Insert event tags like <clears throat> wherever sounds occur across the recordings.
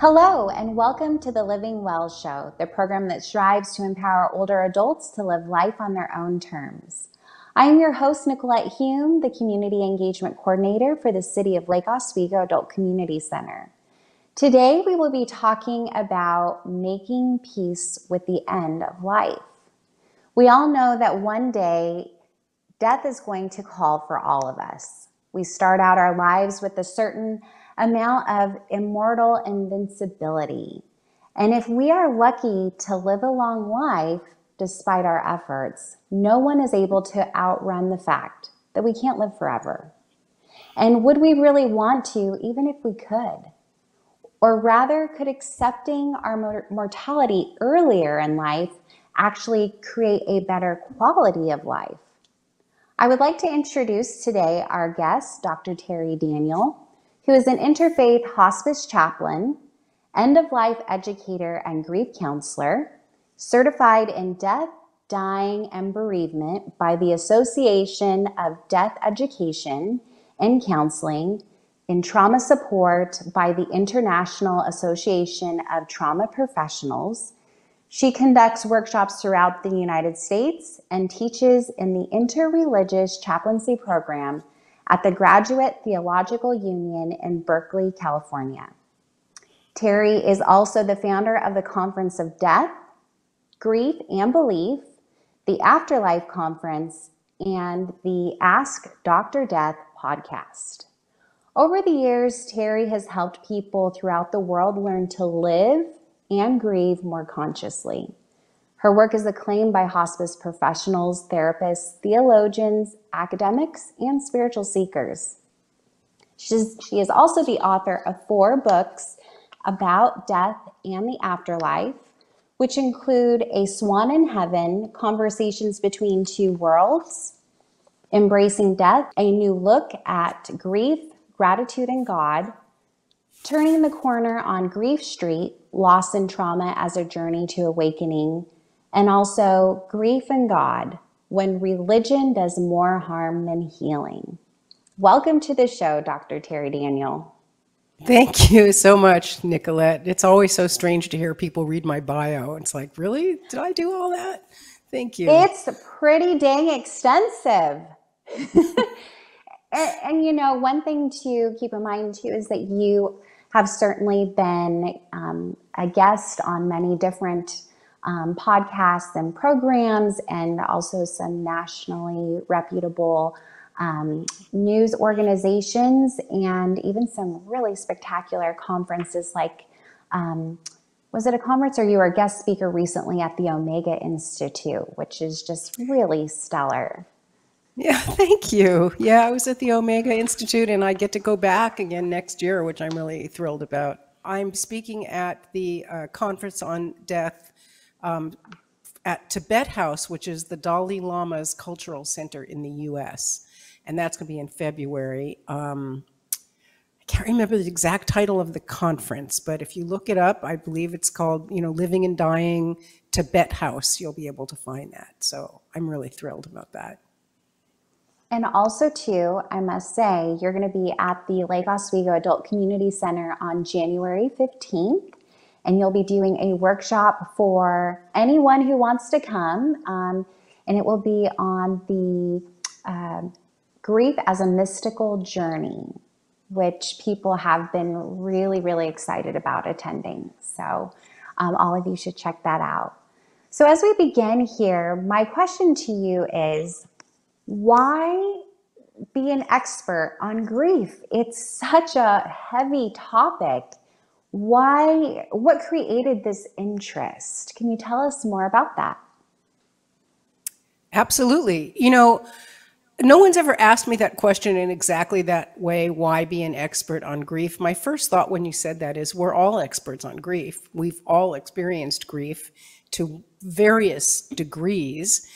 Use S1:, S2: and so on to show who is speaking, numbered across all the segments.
S1: Hello, and welcome to the Living Well Show, the program that strives to empower older adults to live life on their own terms. I am your host, Nicolette Hume, the Community Engagement Coordinator for the City of Lake Oswego Adult Community Center. Today, we will be talking about making peace with the end of life. We all know that one day death is going to call for all of us. We start out our lives with a certain amount of immortal invincibility. And if we are lucky to live a long life despite our efforts, no one is able to outrun the fact that we can't live forever. And would we really want to, even if we could? Or rather, could accepting our mortality earlier in life actually create a better quality of life? I would like to introduce today our guest, Dr. Terri Daniel, who is an interfaith hospice chaplain, end of life educator, and grief counselor, certified in death, dying, and bereavement by the Association of Death Education and Counseling in trauma support by the International Association of Trauma Professionals. She conducts workshops throughout the United States and teaches in the Interreligious Chaplaincy Program at the Graduate Theological Union in Berkeley, California. Terri is also the founder of the Conference of Death, Grief and Belief, the Afterlife Conference, and the Ask Dr. Death podcast. Over the years, Terri has helped people throughout the world learn to live and grieve more consciously. Her work is acclaimed by hospice professionals, therapists, theologians, academics, and spiritual seekers. She's, she is also the author of four books about death and the afterlife, which include A Swan in Heaven Conversations Between Two Worlds, Embracing Death, A New Look at Grief, Gratitude, and God, Turning the Corner on Grief Street, Loss and Trauma as a Journey to Awakening, and also Grief and God, When Religion Does More Harm Than Healing. Welcome to the show, Dr. Terri Daniel.
S2: Thank you so much, Nicolette. It's always so strange to hear people read my bio. It's like, really? Did I do all that? Thank you.
S1: It's pretty dang extensive. and, <laughs> and, you know, one thing to keep in mind too is that you have certainly been um, a guest on many different um, podcasts and programs, and also some nationally reputable um, news organizations, and even some really spectacular conferences like. Um, was it a conference or you were a guest speaker recently at the Omega Institute, which is just really stellar?
S2: Yeah, <laughs> thank you. Yeah, I was at the Omega Institute and I get to go back again next year, which I'm really thrilled about. I'm speaking at the uh, conference on death um, at Tibet House, which is the Dalai Lama's cultural center in the US. And that's going to be in February. Um, I can't remember the exact title of the conference, but if you look it up, I believe it's called, you know, Living and Dying Tibet House. You'll be able to find that. So I'm really thrilled about that.
S1: And also, too, I must say, you're going to be at the Lake Oswego Adult Community Center on January 15th, and you'll be doing a workshop for anyone who wants to come. Um, and it will be on the uh, grief as a mystical journey, which people have been really, really excited about attending. So, um, all of you should check that out. So, as we begin here, my question to you is why be an expert on grief? It's such a heavy topic. Why, what created this interest? Can you tell us more about that?
S2: Absolutely. You know, no one's ever asked me that question in exactly that way why be an expert on grief? My first thought when you said that is we're all experts on grief. We've all experienced grief to various degrees.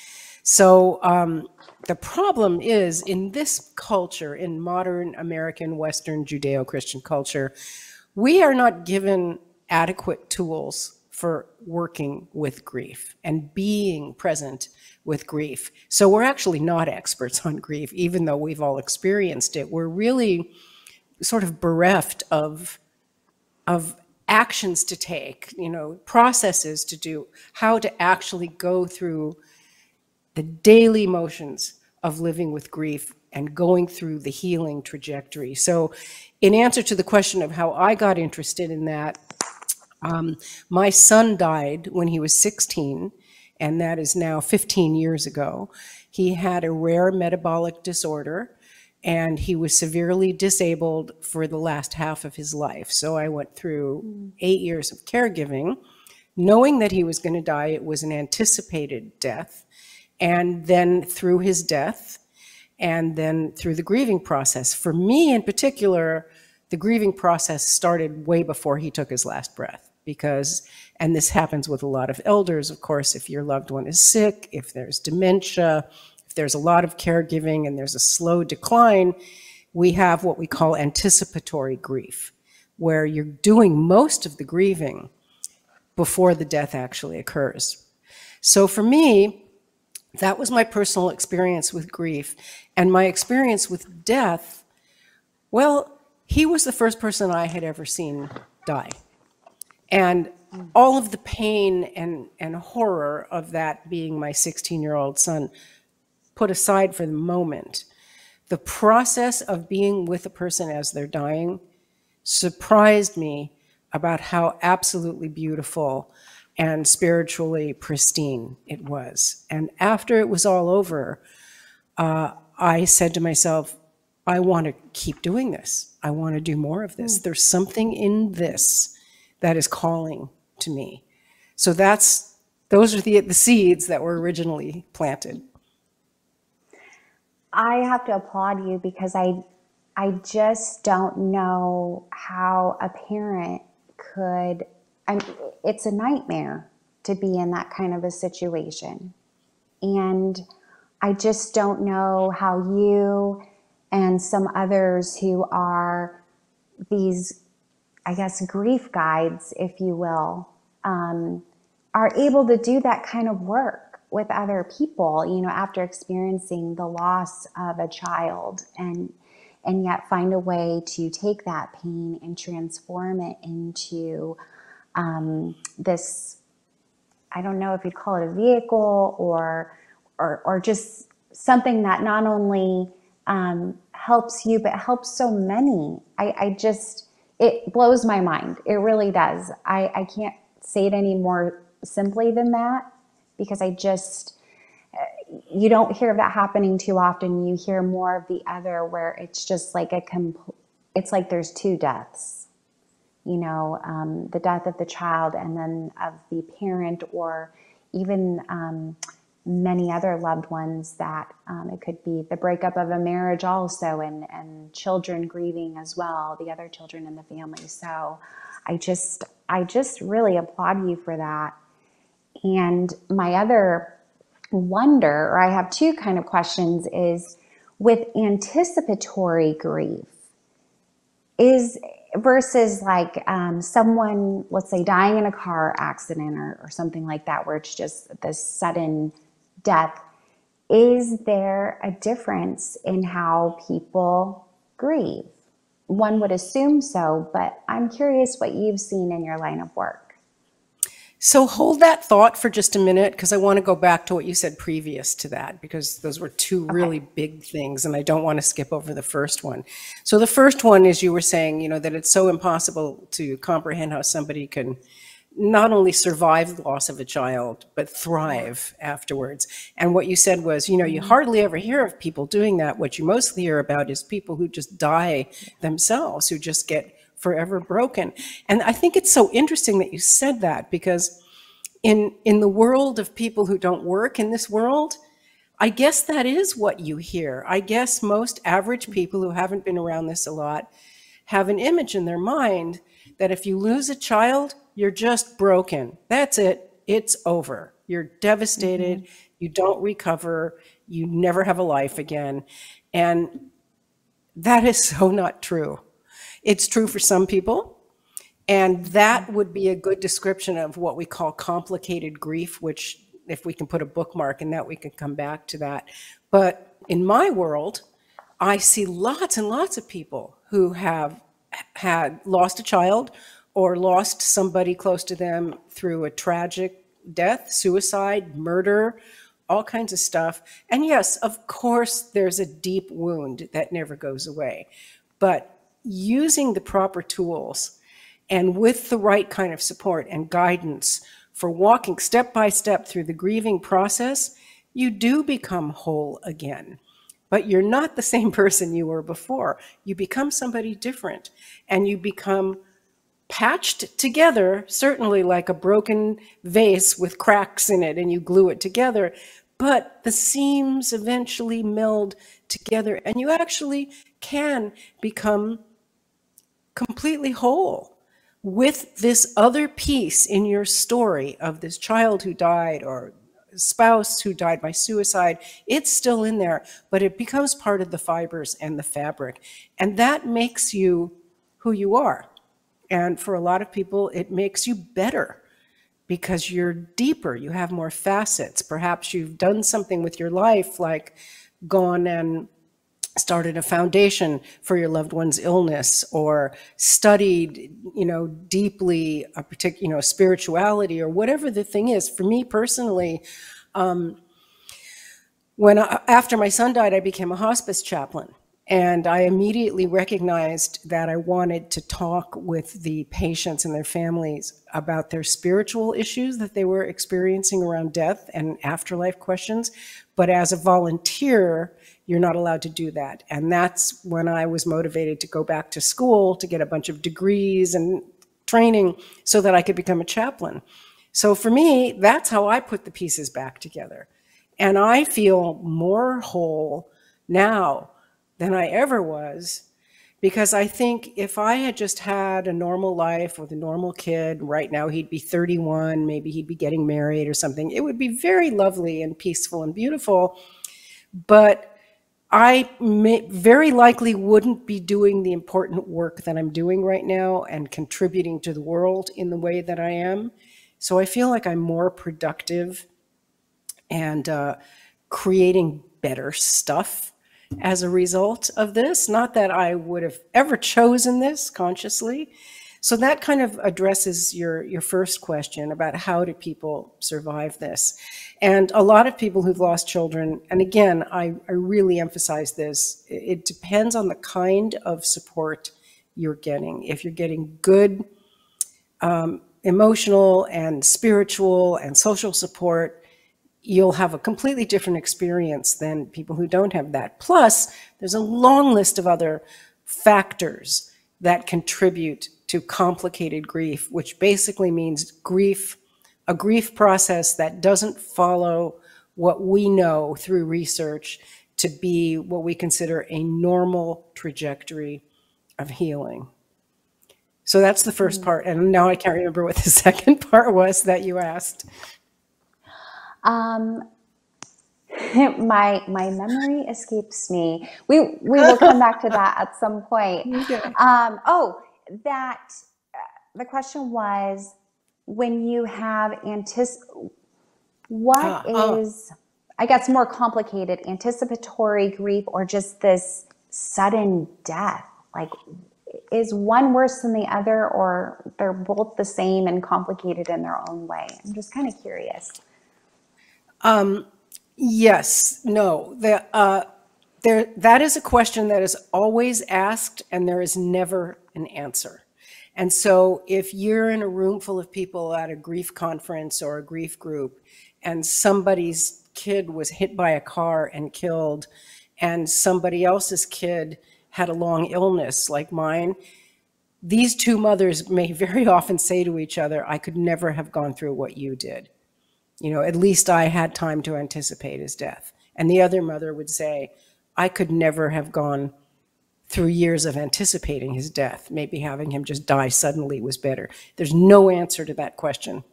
S2: So, um, the problem is in this culture, in modern American, Western, Judeo Christian culture, we are not given adequate tools for working with grief and being present with grief. So we're actually not experts on grief, even though we've all experienced it. We're really sort of bereft of, of actions to take, you know, processes to do, how to actually go through the daily motions of living with grief and going through the healing trajectory. So, in answer to the question of how I got interested in that, um, my son died when he was 16, and that is now 15 years ago. He had a rare metabolic disorder, and he was severely disabled for the last half of his life. So I went through eight years of caregiving, knowing that he was going to die. It was an anticipated death. And then through his death, and then through the grieving process. For me in particular, the grieving process started way before he took his last breath because, and this happens with a lot of elders, of course, if your loved one is sick, if there's dementia, if there's a lot of caregiving and there's a slow decline, we have what we call anticipatory grief, where you're doing most of the grieving before the death actually occurs. So for me, that was my personal experience with grief. And my experience with death, well, he was the first person I had ever seen die. And all of the pain and, and horror of that being my 16 year old son put aside for the moment, the process of being with a person as they're dying surprised me about how absolutely beautiful and spiritually pristine it was. And after it was all over, uh, I said to myself, I want to keep doing this. I want to do more of this. Mm. There's something in this that is calling to me. So that's those are the the seeds that were originally planted.
S1: I have to applaud you because I I just don't know how a parent could I mean, it's a nightmare to be in that kind of a situation. And I just don't know how you and some others who are these I guess, grief guides, if you will, um, are able to do that kind of work with other people, you know, after experiencing the loss of a child and and yet find a way to take that pain and transform it into um, this I don't know if you'd call it a vehicle or or, or just something that not only um, helps you but helps so many. I, I just it blows my mind. It really does. I, I can't say it any more simply than that because I just, you don't hear that happening too often. You hear more of the other where it's just like a complete, it's like there's two deaths, you know, um, the death of the child and then of the parent or even um, many other loved ones that um, it could be the breakup of a marriage also and, and children grieving as well the other children in the family. So i just i just really applaud you for that. And my other wonder or i have two kind of questions is with anticipatory grief is versus like um, someone let's say dying in a car accident or, or something like that where it's just this sudden death, is there a difference in how people grieve? One would assume so, but I'm curious what you've seen in your line of work.
S2: So hold that thought for just a minute because I want to go back to what you said previous to that because those were two okay. really big things and I don't want to skip over the first one. So the first one is you were saying, you know, that it's so impossible to comprehend how somebody can not only survive the loss of a child, but thrive afterwards. And what you said was, you know, you mm-hmm. hardly ever hear of people doing that. What you mostly hear about is people who just die themselves, who just get forever broken. And I think it's so interesting that you said that because in, in the world of people who don't work in this world, I guess that is what you hear. I guess most average people who haven't been around this a lot have an image in their mind that if you lose a child, you're just broken. That's it. It's over. You're devastated. Mm-hmm. You don't recover. You never have a life again. And that is <laughs> so not true. It's true for some people. And that would be a good description of what we call complicated grief, which, if we can put a bookmark in that, we can come back to that. But in my world, I see lots and lots of people who have had lost a child or lost somebody close to them through a tragic death, suicide, murder, all kinds of stuff. And yes, of course, there's a deep wound that never goes away. But using the proper tools and with the right kind of support and guidance for walking step by step through the grieving process, you do become whole again. But you're not the same person you were before. You become somebody different and you become patched together, certainly like a broken vase with cracks in it, and you glue it together. But the seams eventually meld together, and you actually can become completely whole with this other piece in your story of this child who died or spouse who died by suicide, it's still in there, but it becomes part of the fibers and the fabric. And that makes you who you are. And for a lot of people, it makes you better because you're deeper, you have more facets. Perhaps you've done something with your life, like gone and started a foundation for your loved one's illness or studied you know deeply a particular you know spirituality or whatever the thing is for me personally um, when I, after my son died i became a hospice chaplain and I immediately recognized that I wanted to talk with the patients and their families about their spiritual issues that they were experiencing around death and afterlife questions. But as a volunteer, you're not allowed to do that. And that's when I was motivated to go back to school to get a bunch of degrees and training so that I could become a chaplain. So for me, that's how I put the pieces back together. And I feel more whole now than I ever was because I think if I had just had a normal life with a normal kid, right now he'd be 31, maybe he'd be getting married or something, it would be very lovely and peaceful and beautiful. But I may, very likely wouldn't be doing the important work that I'm doing right now and contributing to the world in the way that I am. So I feel like I'm more productive and uh, creating better stuff as a result of this. Not that I would have ever chosen this consciously. So that kind of addresses your, your first question about how do people survive this. And a lot of people who've lost children, and again, I, I really emphasize this, it depends on the kind of support you're getting. If you're getting good um, emotional and spiritual and social support, you'll have a completely different experience than people who don't have that. Plus, there's a long list of other factors that contribute to complicated grief, which basically means grief, a grief process that doesn't follow what we know through research to be what we consider a normal trajectory of healing. So that's the first mm. part. And now I can't remember what the <laughs> second part was that you asked.
S1: Um, <laughs> my my memory escapes me. We we will come back to <laughs> that at some point. Okay. Um, oh, that uh, the question was when you have antis, what uh, is uh. I guess more complicated anticipatory grief or just this sudden death? Like, is one worse than the other, or they're both the same and complicated in their own way? I'm just kind of curious.
S2: Um, yes, no. The, uh, there, that is a question that is always asked, and there is never an answer. And so, if you're in a room full of people at a grief conference or a grief group, and somebody's kid was hit by a car and killed, and somebody else's kid had a long illness like mine, these two mothers may very often say to each other, I could never have gone through what you did you know, at least I had time to anticipate his death. And the other mother would say, I could never have gone through years of anticipating his death. Maybe having him just die suddenly was better. There's no answer to that question.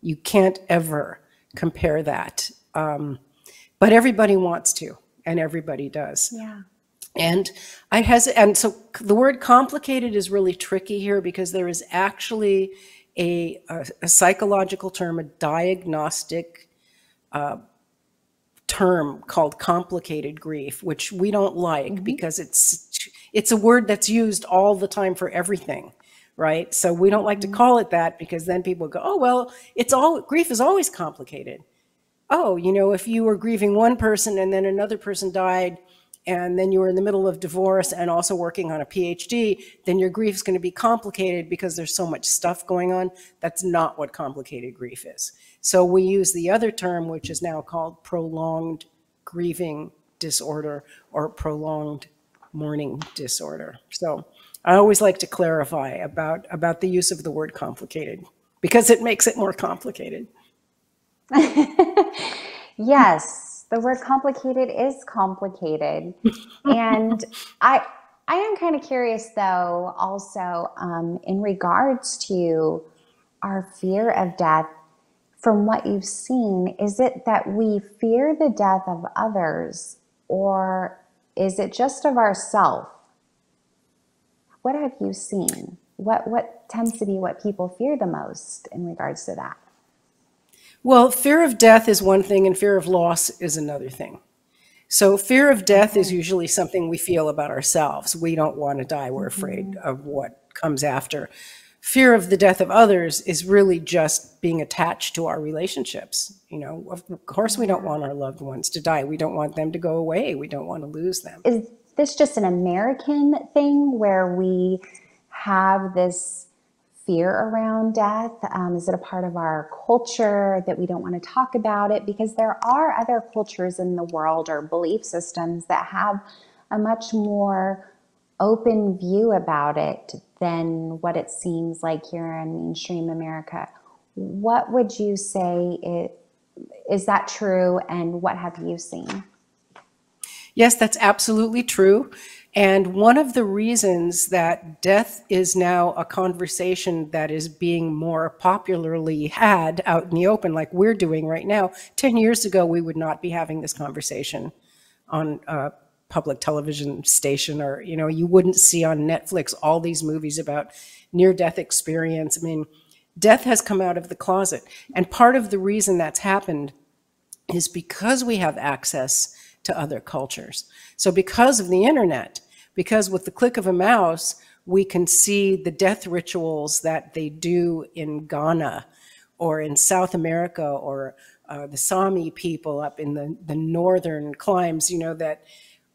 S2: You can't ever compare that. Um, but everybody wants to, and everybody does.
S1: Yeah.
S2: And I has and so the word complicated is really tricky here because there is actually a, a, a psychological term, a diagnostic uh, term called complicated grief, which we don't like mm-hmm. because it's it's a word that's used all the time for everything. right? So we don't like to call it that because then people go, oh, well, it's all, grief is always complicated. Oh, you know, if you were grieving one person and then another person died, and then you were in the middle of divorce and also working on a PhD, then your grief is going to be complicated because there's so much stuff going on. That's not what complicated grief is. So we use the other term, which is now called prolonged grieving disorder or prolonged mourning disorder. So I always like to clarify about, about the use of the word complicated because it makes it more complicated. <laughs>
S1: yes, the word complicated is complicated. <laughs> and I I am kind of curious though also um, in regards to our fear of death from what you've seen, is it that we fear the death of others or is it just of ourself? What have you seen? What what tends to be what people fear the most in regards to that?
S2: Well, fear of death is one thing and fear of loss is another thing. So fear of death is usually something we feel about ourselves. We don't want to die. We're afraid mm-hmm. of what comes after fear of the death of others is really just being attached to our relationships. You know, of course, we don't want our loved ones to die. We don't want them to go away. We don't want to lose them.
S1: Is this just an American thing where we have this fear around death? Um, is it a part of our culture that we don't want to talk about it? Because there are other cultures in the world or belief systems that have a much more open view about it than what it seems like here in mainstream America. What would you say it, is that true and what have you seen?
S2: Yes, that's absolutely true. And one of the reasons that death is now a conversation that is being more popularly had out in the open, like we're doing right now, 10 years ago, we would not be having this conversation on a public television station or you know you wouldn't see on netflix all these movies about near death experience. I mean death has come out of the closet. And part of the reason that's happened is because we have access to other cultures. So because of the internet because with the click of a mouse we can see the death rituals that they do in ghana or in south america or uh, the sami people up in the, the northern climes you know that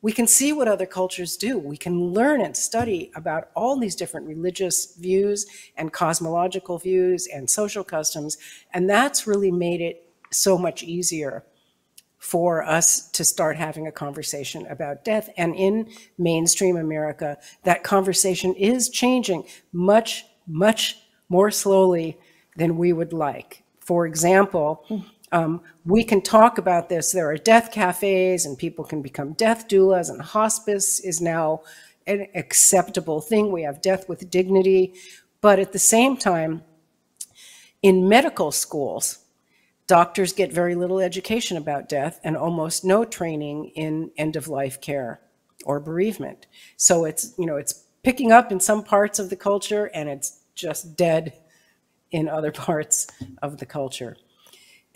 S2: we can see what other cultures do. We can learn and study about all these different religious views and cosmological views and social customs. And that's really made it so much easier for us to start having a conversation about death. And in mainstream America, that conversation is changing much, much more slowly than we would like. For example, um, we can talk about this. There are death cafes, and people can become death doulas, and hospice is now an acceptable thing. We have death with dignity. But at the same time, in medical schools, doctors get very little education about death and almost no training in end of life care or bereavement. So it's, you know, it's picking up in some parts of the culture and it's just dead in other <laughs> parts of the culture.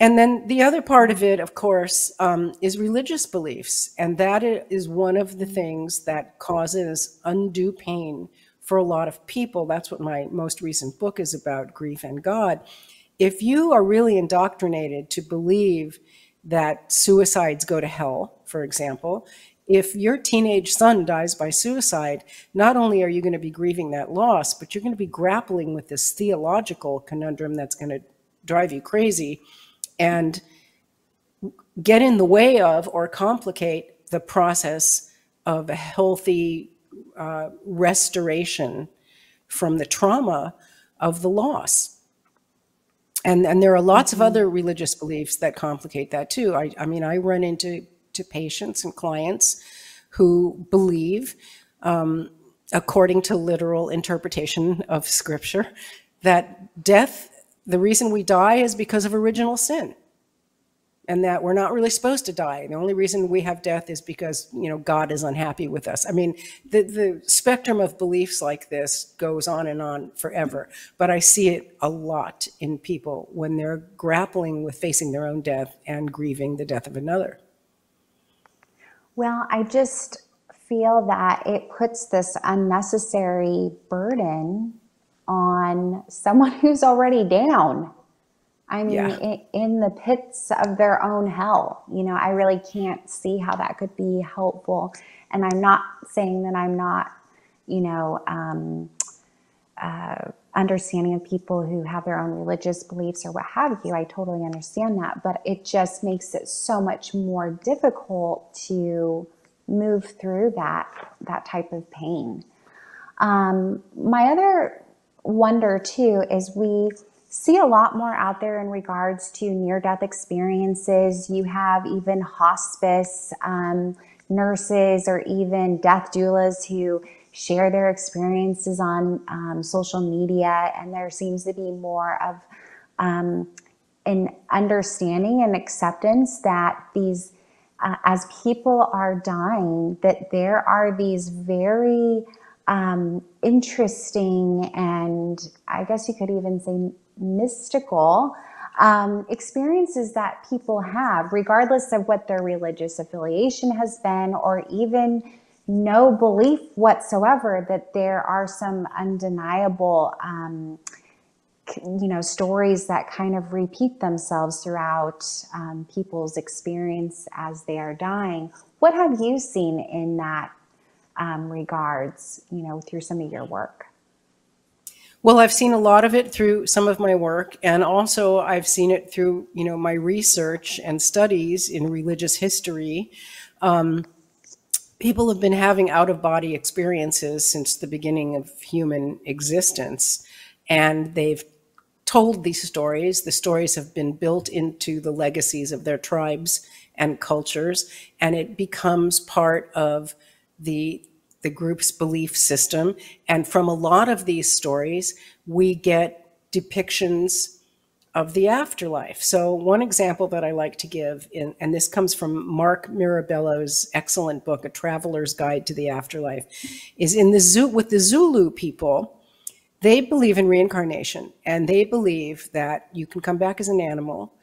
S2: And then the other part of it, of course, um, is religious beliefs. And that is one of the things that causes undue pain for a lot of people. That's what my most recent book is about grief and God. If you are really indoctrinated to believe that suicides go to hell, for example, if your teenage son dies by suicide, not only are you going to be grieving that loss, but you're going to be grappling with this theological conundrum that's going to drive you crazy and get in the way of or complicate the process of a healthy uh, restoration from the trauma of the loss. And, and there are lots mm-hmm. of other religious beliefs that complicate that too. I, I mean, I run into to patients and clients who believe, um, according to literal interpretation of scripture, that death the reason we die is because of original sin and that we're not really supposed to die. The only reason we have death is because, you know, God is unhappy with us. I mean, the, the spectrum of beliefs like this goes on and on forever, but I see it a lot in people when they're grappling with facing their own death and grieving the death of another.
S1: Well, I just feel that it puts this unnecessary burden on someone <laughs> who's already down. I mean,
S2: Yeah.
S1: in, in the pits of their own hell. You know, I really can't see how that could be helpful. And I'm not saying that I'm not, you know, um, uh, understanding of people who have their own religious beliefs or what have you. I totally understand that, but it just makes it so much more difficult to move through that that type of pain. Um, my other wonder too is we see a lot more out there in regards to near death experiences. You have even hospice um, nurses or even death doulas who share their experiences on um, social media, and there seems to be more of um, an understanding and acceptance that these, uh, as people are dying, that there are these very um, interesting and I guess you could even say mystical um, experiences that people have, regardless of what their religious affiliation has been or even no belief whatsoever, that there are some undeniable. Um, you know stories that kind of repeat themselves throughout um, people's experience as they are dying what have you seen in that um, regards you know through some of your work
S2: Well, I've seen a lot of it through some of my work, and also I've seen it through, you know, my research and studies in religious history. Um, people have been having out of body experiences since the beginning of human existence, and they've told these stories. The stories have been built into the legacies of their tribes and cultures, and it becomes part of the the group's belief system. And from a lot of these stories, we get depictions of the afterlife. So one example that I like to give, in, and this comes from Mark Mirabello's excellent book, A Traveler's Guide to the Afterlife, is in the zoo with the Zulu people. They believe in reincarnation, and they believe that you can come back as an animal,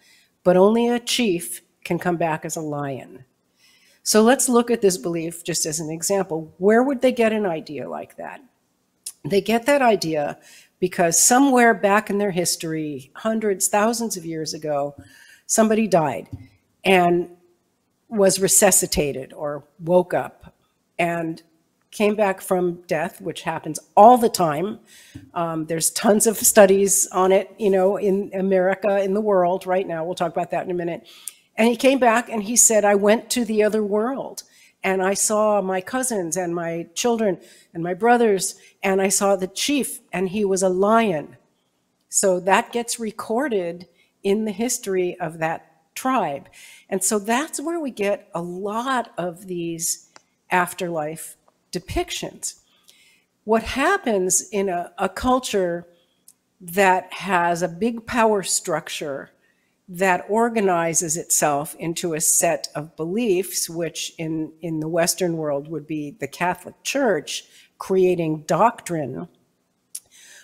S2: but only a chief can come back as a lion. So let's look at this belief just as an example. Where would they get an idea like that? They get that idea because somewhere back in their history, hundreds, thousands of years ago, somebody died and was resuscitated or woke up and came back from death, which happens all the time. Um, there's tons of studies on it, you know, in America, in the world right now. We'll talk about that in a minute. And he came back and he said, I went to the other world and I saw my cousins and my children and my brothers, and I saw the chief, and he was a lion. So that gets recorded in the history of that tribe. And so that's where we get a lot of these afterlife depictions. What happens in a, a culture that has a big power structure that organizes itself into a set of beliefs, which in, in the Western world would be the Catholic Church creating doctrine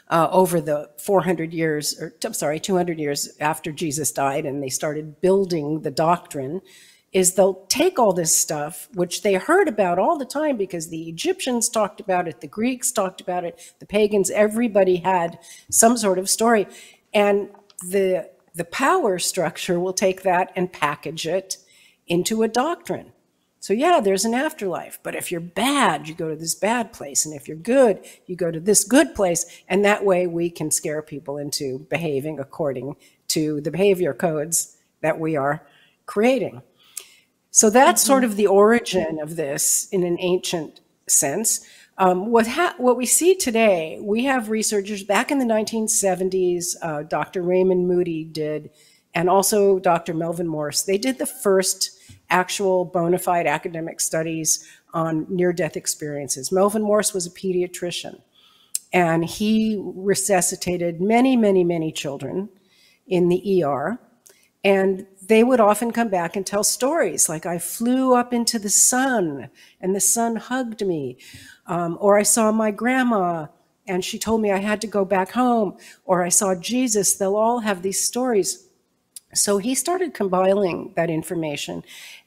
S2: uh, over the 400 years, or I'm sorry, 200 years after Jesus died, and they started building the doctrine, is they'll take all this stuff, which they heard about all the time because the Egyptians talked about it, the Greeks talked about it, the pagans, everybody had some sort of story. And the, the power structure will take that and package it into a doctrine. So yeah, there's an afterlife, but if you're bad, you go to this bad place, and if you're good, you go to this good place, and that way we can scare people into behaving according to the behavior codes that we are creating. So that's mm-hmm. sort of the origin of this in an ancient sense. Um, what, ha- what we see today, we have researchers back in the 1970s, uh, Dr. Raymond Moody did, and also Dr. Melvin Morse. They did the first actual bona fide academic studies on near death experiences. Melvin Morse was a pediatrician, and he resuscitated many, many, many children in the ER. And they would often come back and tell stories like, I flew up into the sun and the sun hugged me. Um, or I saw my grandma and she told me I had to go back home. Or I saw Jesus. They'll all have these stories. So he started compiling that information,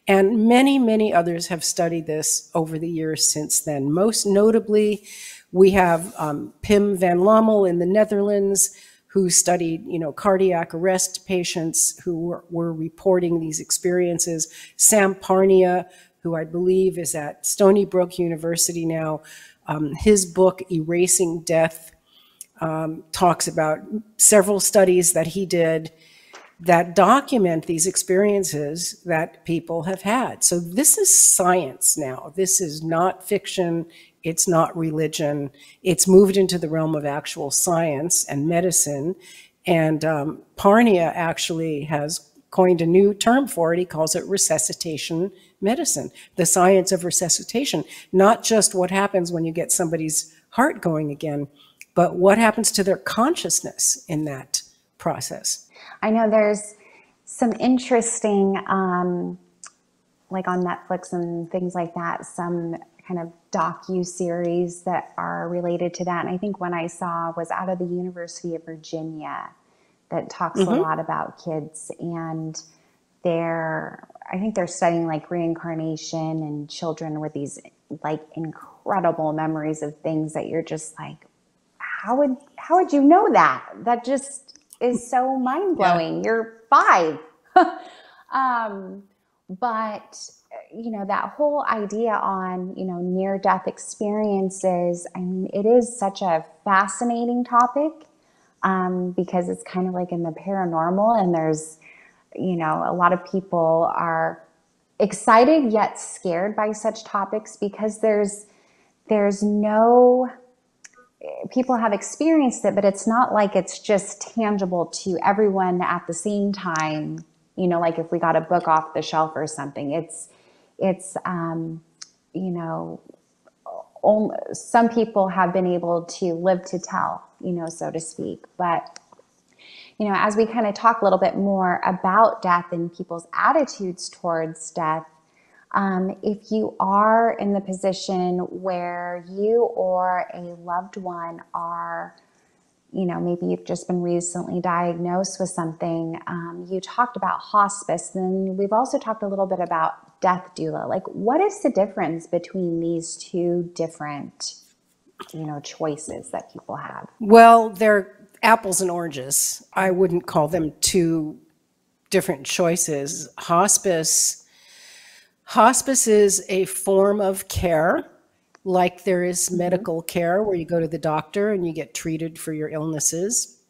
S2: and many, many others have studied this over the years since then. Most notably, we have um, Pim van Lommel in the Netherlands, who studied, you know, cardiac arrest patients who were, were reporting these experiences. Sam Parnia, who I believe is at Stony Brook University now, um, his book, Erasing Death, um, talks about several studies that he did that document these experiences that people have had. So this is science now. This is not fiction. It's not religion. It's moved into the realm of actual science and medicine. And um, Parnia actually has coined a new term for it. He calls it resuscitation medicine, the science of resuscitation, not just what happens when you get somebody's heart going again, but what happens to their consciousness in that process.
S1: I know there's some interesting, um, like on Netflix and things like that, some kind of docu series that are related to that. And I think one I saw was out of the University of Virginia that talks mm-hmm. a lot about kids and they're I think they're studying like reincarnation and children with these like incredible memories of things that you're just like, how would how would you know that? That just is so mind blowing. Yeah. You're five. <laughs> um, but you know that whole idea on you know near death experiences. I mean, it is such a fascinating topic um, because it's kind of like in the paranormal, and there's you know a lot of people are excited yet scared by such topics because there's there's no people have experienced it, but it's not like it's just tangible to everyone at the same time. You know, like if we got a book off the shelf or something, it's, it's, um, you know, some people have been able to live to tell, you know, so to speak. But, you know, as we kind of talk a little bit more about death and people's attitudes towards death, um, if you are in the position where you or a loved one are, you know, maybe you've just been recently diagnosed with something, um, you talked about hospice, then we've also talked a little bit about death doula. Like, what is the difference between these two different, you know, choices that people have?
S2: Well, they're apples and oranges. I wouldn't call them two different choices. Hospice Hospice is a form of care, like there is mm-hmm. medical care where you go to the doctor and you get treated for your illnesses.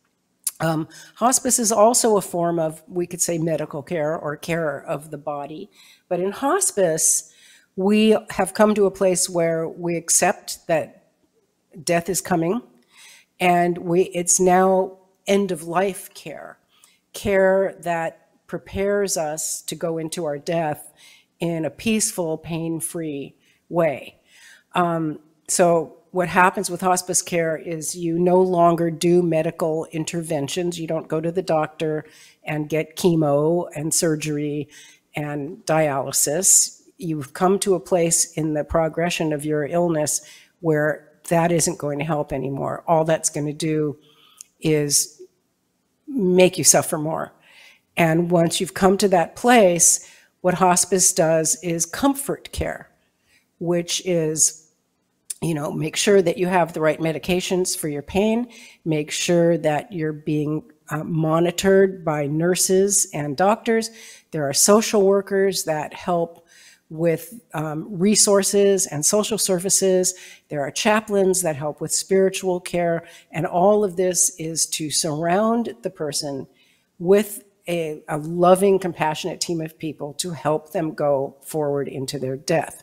S2: Um, hospice is also a form of, we could say, medical care or care of the body. But in hospice, we have come to a place where we accept that death is coming and we it's now end of life care care that prepares us to go into our death in a peaceful, pain-free way. Um, so what happens with hospice care is you no longer do medical interventions. You don't go to the doctor and get chemo and surgery and dialysis. You've come to a place in the progression of your illness where that isn't going to help anymore. All that's going to do is make you suffer more. And once you've come to that place, what hospice does is comfort care, which is, you know, make sure that you have the right medications for your pain, make sure that you're being uh, monitored by nurses and doctors. There are social workers that help with um, resources and social services. There are chaplains that help with spiritual care. And all of this is to surround the person with a, a loving, compassionate team of people to help them go forward into their death.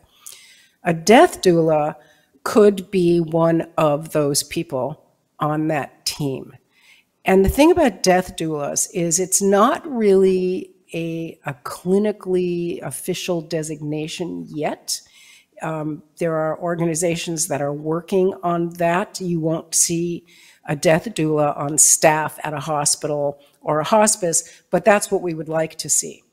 S2: A death doula could be one of those people on that team. And the thing about death doulas is it's not really a, a clinically official designation yet. Um, there are organizations that are working on that. You won't see a death doula on staff at a hospital or a hospice, but that's what we would like to see.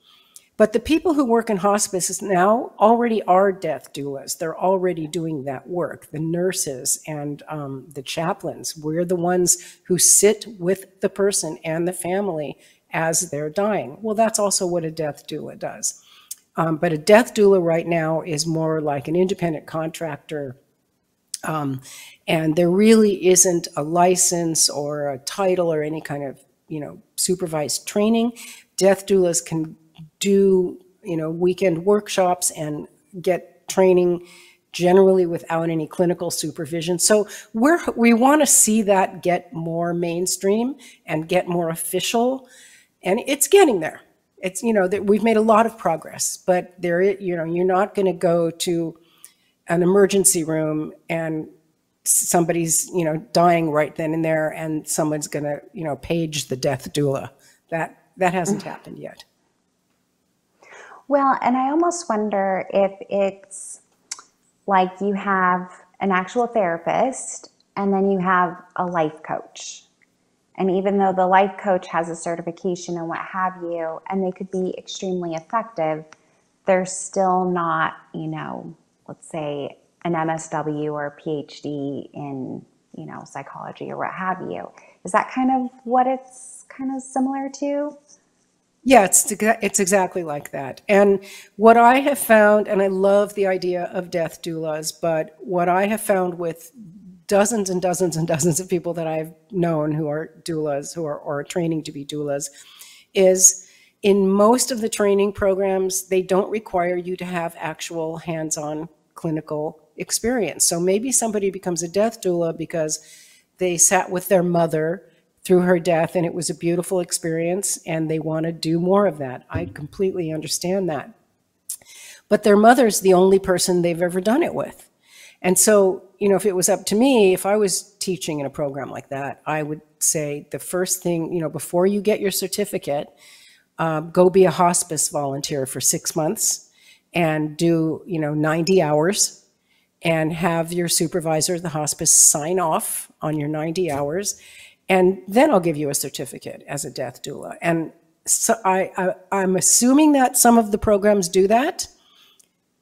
S2: But the people who work in hospices now already are death doulas. They're already doing that work. The nurses and um, the chaplains, we're the ones who sit with the person and the family as they're dying. Well, that's also what a death doula does. Um, but a death doula right now is more like an independent contractor. Um, and there really isn't a license or a title or any kind of, you know, supervised training. Death doulas can do, you know, weekend workshops and get training generally without any clinical supervision. So we're, we want to see that get more mainstream and get more official, and it's getting there. It's you know that we've made a lot of progress, but there you know you're not going to go to an emergency room and somebody's you know dying right then and there, and someone's going to you know page the death doula. That that hasn't happened yet.
S1: Well, and I almost wonder if it's like you have an actual therapist and then you have a life coach. And even though the life coach has a certification and what have you, and they could be extremely effective, they're still not, you know, let's say an MSW or a PhD in, you know, psychology or what have you. Is that kind of what it's kind of similar to?
S2: Yeah, it's it's exactly like that. And what I have found, and I love the idea of death doulas, but what I have found with dozens and dozens and dozens of people that I've known who are doulas, who are or training to be doulas, is in most of the training programs, they don't require you to have actual hands-on clinical experience. So maybe somebody becomes a death doula because they sat with their mother through her death and it was a beautiful experience and they want to do more of that. I completely understand that. But their mother's the only person they've ever done it with. And so, you know, if it was up to me, if I was teaching in a program like that, I would say the first thing, you know, before you get your certificate, um, go be a hospice volunteer for six months and do, you know, 90 hours and have your supervisor at the hospice sign off on your 90 hours and then I'll give you a certificate as a death doula. And so I, I, am assuming that some of the programs do that,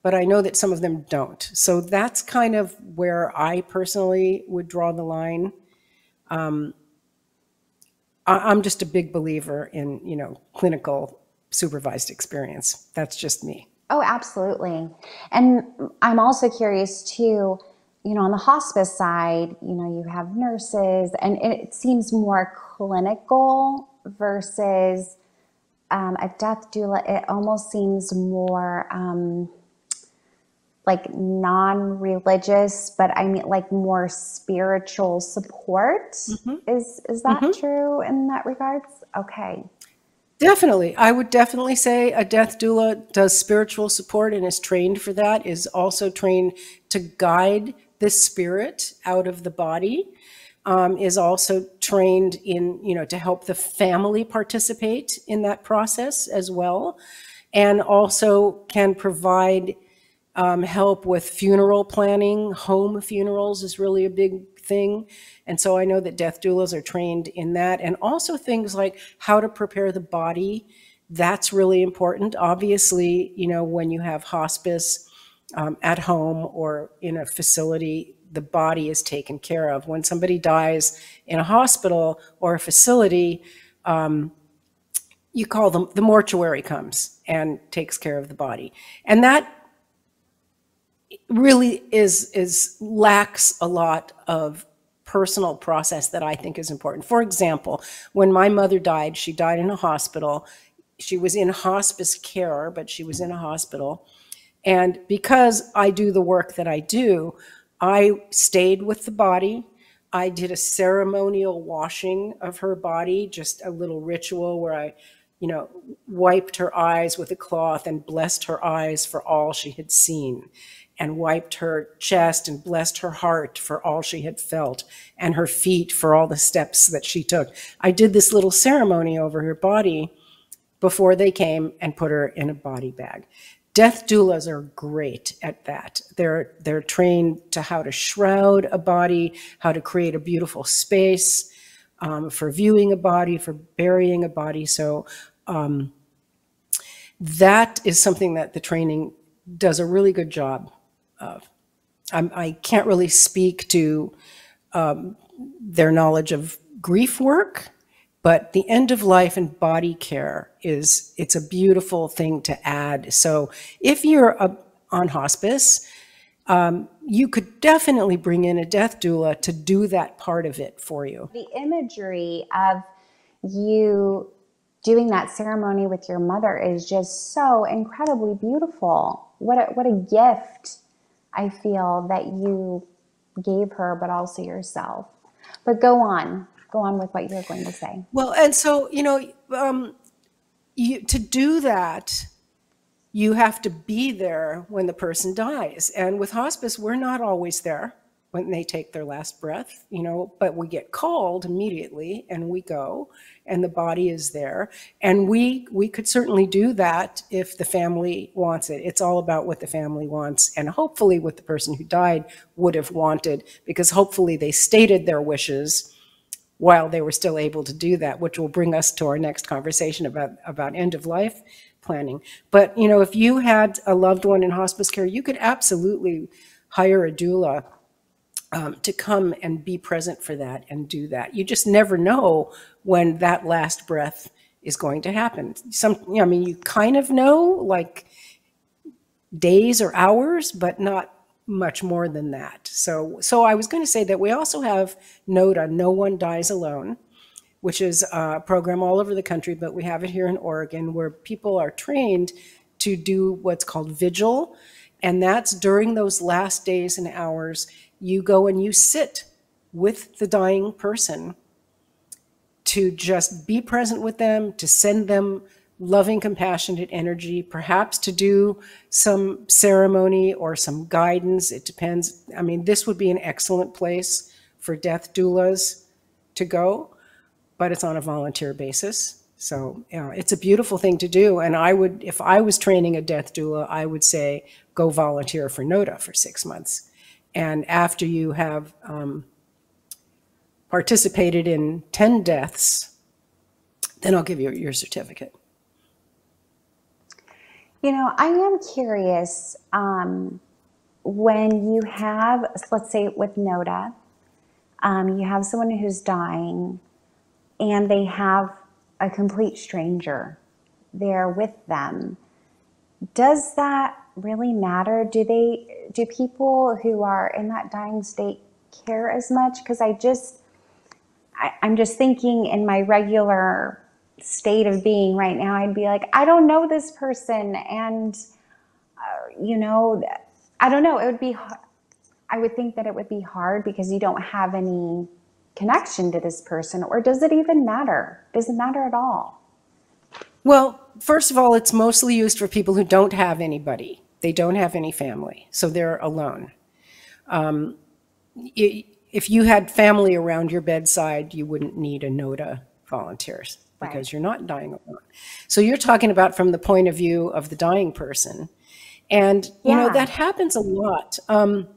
S2: but I know that some of them don't. So that's kind of where I personally would draw the line. Um, I, I'm just a big believer in, you know, clinical supervised experience. That's just me.
S1: Oh, absolutely. And I'm also curious too you know, on the hospice side, you know, you have nurses, and it seems more clinical versus um, a death doula. It almost seems more um, like non-religious, but I mean, like more spiritual support. Mm-hmm. Is is that mm-hmm. true in that regards? Okay.
S2: Definitely. I would definitely say a death doula does spiritual support and is trained for that, is also trained to guide the spirit out of the body. Um, is also trained in, you know, to help the family participate in that process as well, and also can provide um, help with funeral planning. Home funerals is really a big thing. And so I know that death doulas are trained in that, and also things like how to prepare the body. That's really important. Obviously, you know, when you have hospice, um, at home or in a facility, the body is taken care of. When somebody dies in a hospital or a facility, um, you call them, the mortuary comes and takes care of the body. And that really is, is lacks a lot of personal process that I think is important. For example, when my mother died, she died in a hospital. She was in hospice care, but she was in a hospital. And because I do the work that I do, I stayed with the body. I did a ceremonial washing of her body, just a little ritual where I, you know, wiped her eyes with a cloth and blessed her eyes for all she had seen, and wiped her chest and blessed her heart for all she had felt, and her feet for all the steps that she took. I did this little ceremony over her body before they came and put her in a body bag. Death doulas are great at that. They're, they're trained to how to shroud a body, how to create a beautiful space um, for viewing a body, for burying a body. So um, that is something that the training does a really good job of. I'm, I can not really speak to um, their knowledge of grief work, but the end of life and body care is it's a beautiful thing to add. So if you're a, on hospice um, you could definitely bring in a death doula to do that part of it for you.
S1: The imagery of you doing that ceremony with your mother is just so incredibly beautiful. What a, what a gift i feel that you gave her but also yourself. But go on go on with what you're going to say.
S2: Well, and so, you know, um, you, to do that, you have to be there when the person dies. And with hospice, we're not always there when they take their last breath, you know, but we get called immediately and we go and the body is there. And we we could certainly do that if the family wants it. It's all about what the family wants and hopefully what the person who died would have wanted because hopefully they stated their wishes while they were still able to do that, which will bring us to our next conversation about, about end of life planning. But, you know, if you had a loved one in hospice care, you could absolutely hire a doula um, to come and be present for that and do that. You just never know when that last breath is going to happen. Some, I mean, you kind of know like days or hours, but not much more than that. So, so I was going to say that we also have NODA, No One Dies Alone, which is a program all over the country, but we have it here in Oregon where people are trained to do what's called vigil. And that's during those last days and hours, you go and you sit with the dying person to just be present with them, to send them loving, compassionate energy, perhaps to do some ceremony or some guidance. It depends. I mean, this would be an excellent place for death doulas to go, but it's on a volunteer basis. So it's a beautiful thing to do. And I would, if I was training a death doula, I would say go volunteer for NODA for six months. And after you have um, participated in 10 deaths, then I'll give you your certificate.
S1: You know, I am curious um, when you have, let's say with NODA, um, you have someone who's dying and they have a complete stranger there with them. Does that really matter? Do they, do people who are in that dying state care as much? Because I just, I, I'm just thinking in my regular state of being right now, I'd be like, I don't know this person. And, uh, you know, I don't know. It would be, I would think that it would be hard because you don't have any connection to this person. Or does it even matter? Does it matter at all?
S2: Well, first of all, it's mostly used for people who don't have anybody. They don't have any family, so they're alone. Um, if you had family around your bedside, you wouldn't need a NODA volunteers because right. you're not dying alone. So you're talking about from the point of view of the dying person. And, you yeah. know, that happens a lot. Um,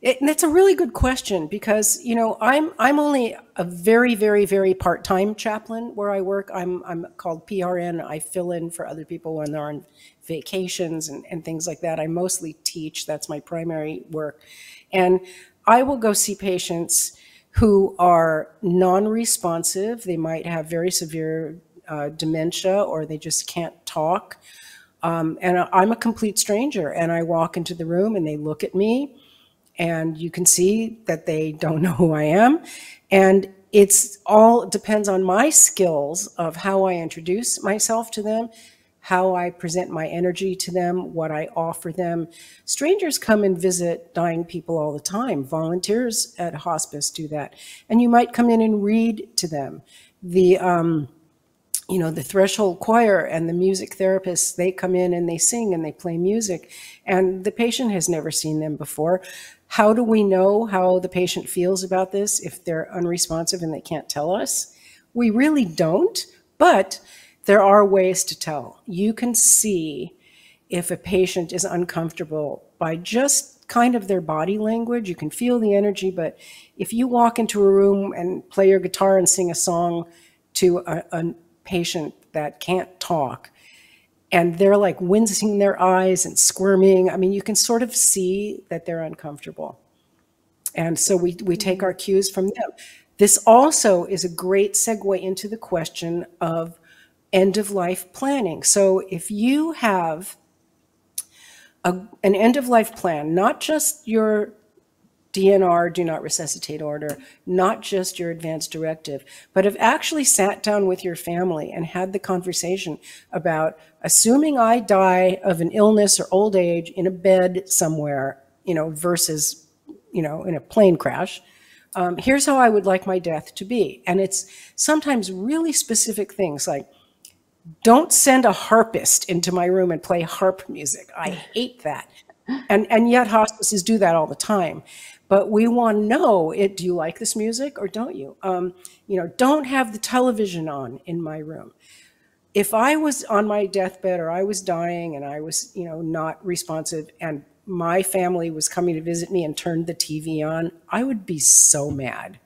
S2: it, that's a really good question because you know I'm I'm only a very very very part time chaplain where I work. I'm I'm called PRN. I fill in for other people when they're on vacations and, and things like that. I mostly teach. That's my primary work, and I will go see patients who are non-responsive. They might have very severe uh, dementia or they just can't talk. Um, and I'm a complete stranger and I walk into the room and they look at me and you can see that they don't <laughs> know who I am. And it's all depends on my skills of how I introduce myself to them how I present my energy to them, what I offer them. Strangers come and visit dying people all the time. Volunteers at hospice do that. And you might come in and read to them. The, um, you know, the threshold choir and the music therapists, they come in and they sing and they play music. And the patient has never seen them before. How do we know how the patient feels about this if they're unresponsive and they can't tell us? We really don't, but there are ways to tell. You can see if a patient is uncomfortable by just kind of their body language. You can feel the energy, but if you walk into a room and play your guitar and sing a song to a, a patient that can't talk, and they're like wincing their eyes and squirming, I mean, you can sort of see that they're uncomfortable. And so we, we take mm-hmm. our cues from them. This also is a great segue into the question of end of life planning. So if you have a, an end of life plan, not just your DNR, do not resuscitate order, not just your advance directive, but have actually sat down with your family and had the conversation about assuming I die of an illness or old age in a bed somewhere, you know, versus, you know, in a plane crash. Um, here's how I would like my death to be. And it's sometimes really specific things like, don't send a harpist into my room and play harp music. I hate that. And, and yet hospices do that all the time. But we want to know it do you like this music or don't you? Um, you know don't have the television on in my room. If i was on my deathbed or i was dying and i was you know not responsive and my family was coming to visit me and turned the tv on i would be so mad.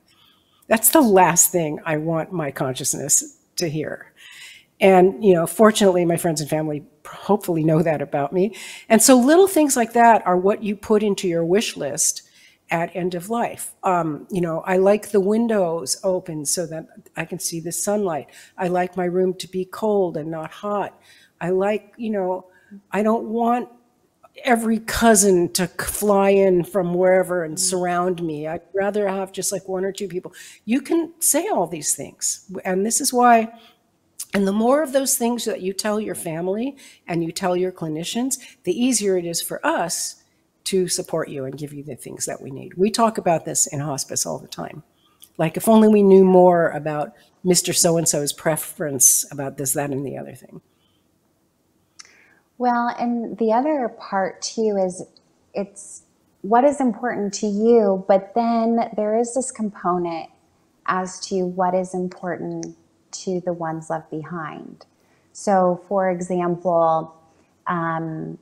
S2: That's the last thing i want my consciousness to hear and you know fortunately my friends and family hopefully know that about me and so little things like that are what you put into your wish list at end of life. Um, you know, I like the windows open so that I can see the sunlight. I like my room to be cold and not hot. I like, you know, I don't want every cousin to fly in from wherever and surround me. I'd rather have just like one or two people. You can say all these things. And this is why and the more of those things that you tell your family and you tell your clinicians, the easier it is for us to support you and give you the things that we need. We talk about this in hospice all the time. Like, if only we knew more about Mr. So and so's preference about this, that, and the other thing.
S1: Well, and the other part too is it's what is important to you, but then there is this component as to what is important to the ones left behind. So, for example, um,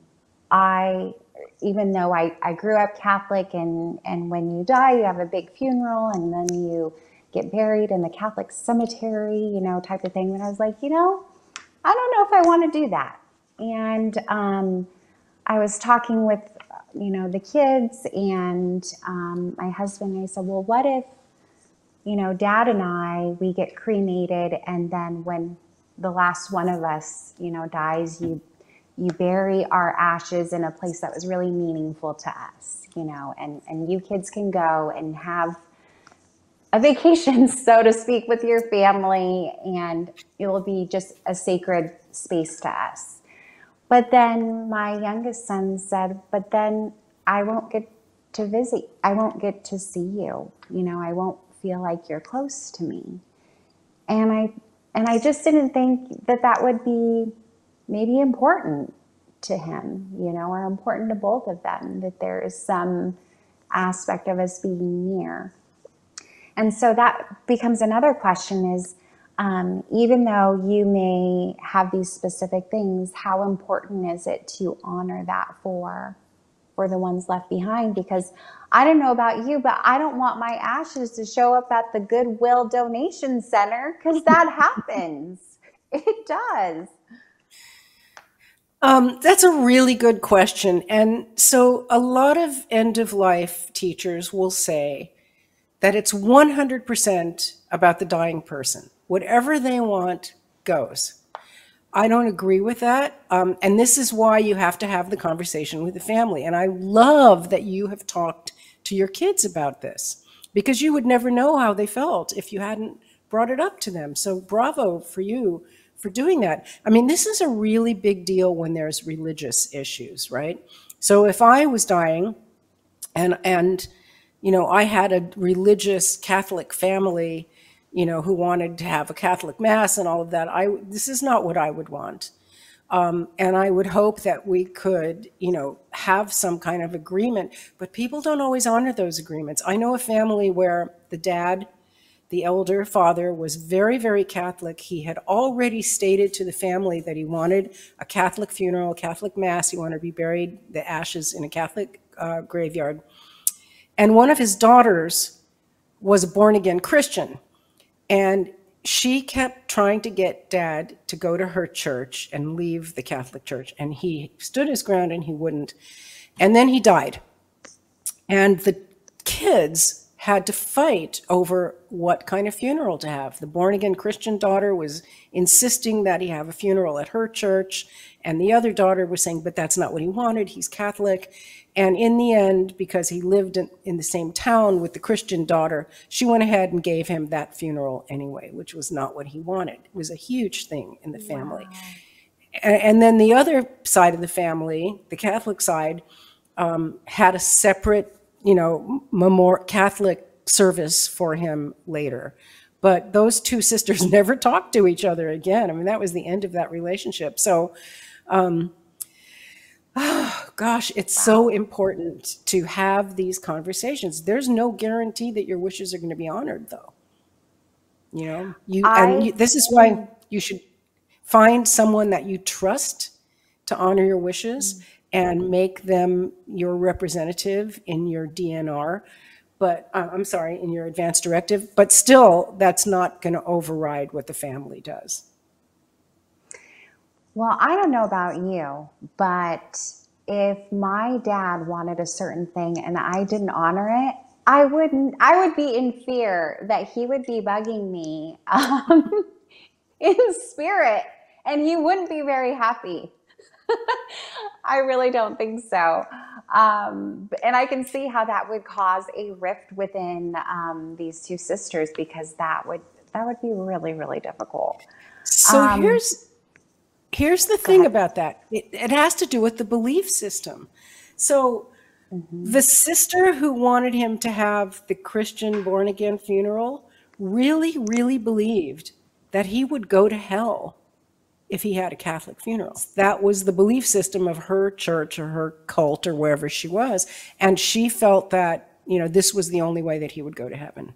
S1: I even though I, I grew up Catholic and, and when you die, you have a big funeral and then you get buried in the Catholic cemetery, you know, type of thing. And I was like, you know, I don't know if I want to do that. And um, I was talking with, you know, the kids and um, my husband. And I said, well, what if, you know, dad and I, we get cremated and then when the last one of us, you know, dies, you you bury our ashes in a place that was really meaningful to us, you know, and, and you kids can go and have a vacation, <laughs> so to speak, with your family, and it will be just a sacred space to us. But then my youngest son said, But then I won't get to visit, I won't get to see you, you know, I won't feel like you're close to me. And I and I just didn't think that that would be maybe important to him, you know, or important to both of them, that there is some aspect of us being near. And so that becomes another question is um, even though you may have these specific things, how important is it to honor that for for the ones left behind? Because I don't know about you, but I don't want my ashes to show up at the Goodwill donation center because that <laughs> happens. It does.
S2: Um, that's a really good question. And so a lot of end of life teachers will say that it's 100% about the dying person. Whatever they want goes. I don't agree with that. Um, and this is why you have to have the conversation with the family. And I love that you have talked to your kids about this because you would never know how they felt if you hadn't brought it up to them. So bravo for you for doing that. I mean, this is a really big deal when there's religious issues, right? So if I was dying and and you know, I had a religious Catholic family, you know, who wanted to have a Catholic mass and all of that, I this is not what I would want. Um, and I would hope that we could, you know, have some kind of agreement. But people don't always honor those agreements. I know a family where the dad the elder father was very, very Catholic. He had already stated to the family that he wanted a Catholic funeral, a Catholic mass. He wanted to be buried, the ashes in a Catholic uh, graveyard. And one of his daughters was a born again Christian. And she kept trying to get dad to go to her church and leave the Catholic church. And he stood his ground and he wouldn't. And then he died. And the kids had to fight over what kind of funeral to have. The born again Christian daughter was insisting that he have a funeral at her church, and the other daughter was saying, but that's not what he wanted. He's Catholic. And in the end, because he lived in, in the same town with the Christian daughter, she went ahead and gave him that funeral anyway, which was not what he wanted. It was a huge thing in the family. Wow. And, and, then the other side of the family, the Catholic side, um, had a separate you know, more Catholic service for him later. But those two <laughs> sisters never talked to each other again. I mean, that was the end of that relationship. So, um, oh, <sighs> gosh, it's wow. so important to have these conversations. There's no guarantee that your wishes are going to be honored, though. You know, you I, and you, this is why you should find someone that you trust to honor your wishes. Mm-hmm and make them your representative in your DNR, but uh, I'm sorry, in your advance directive, but still that's not going to override what the family does.
S1: Well, I don't know about you, but if my dad wanted a certain thing and I didn't honor it, I wouldn't, I would be in fear that he would be bugging me <laughs> um, in spirit and he wouldn't be very happy. <laughs> I really don't think so. Um, and I can see how that would cause a rift within um, these two sisters because that would that would be really really difficult.
S2: So um, here's here's the thing about that. It, it, has to do with the belief system. So mm-hmm. the sister who wanted him to have the Christian born again funeral really really believed that he would go to hell if he had a Catholic funeral. That was the belief system of her church or her cult or wherever she was. And she felt that, you know, this was the only way that he would go to heaven.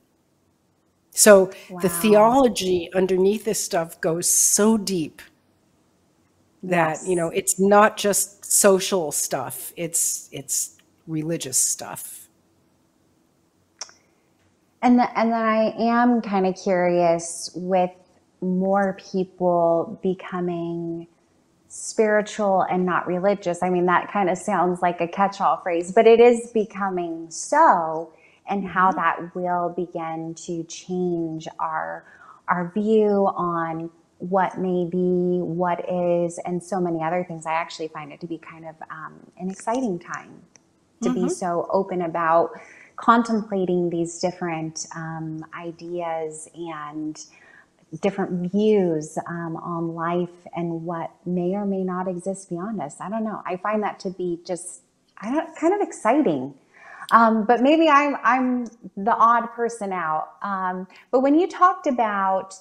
S2: So wow. the theology underneath this stuff goes so deep that, yes. you know, it's not just social stuff, it's it's religious stuff.
S1: And, the, and then I am kind of curious with more people becoming spiritual and not religious. I mean, that kind of sounds like a catch all phrase, but it is becoming so, and how mm-hmm. that will begin to change our, our view on what may be, what is, and so many other things. I actually find it to be kind of um, an exciting time to mm-hmm. be so open about contemplating these different um, ideas and different views um, on life and what may or may not exist beyond us. I don't know. I find that to be just I don't, kind of exciting. Um, but maybe I'm I'm the odd person out. Um, but when you talked about,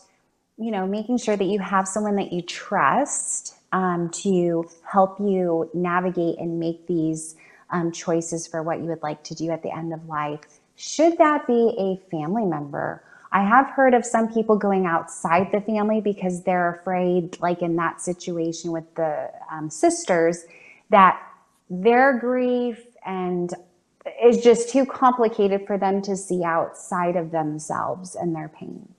S1: you know, making sure that you have someone that you trust um, to help you navigate and make these um, choices for what you would like to do at the end of life, should that be a family member? I have heard of some people going outside the family because they're afraid, like in that situation with the um, sisters, that their grief and is just too complicated for them to see outside of themselves and their pain.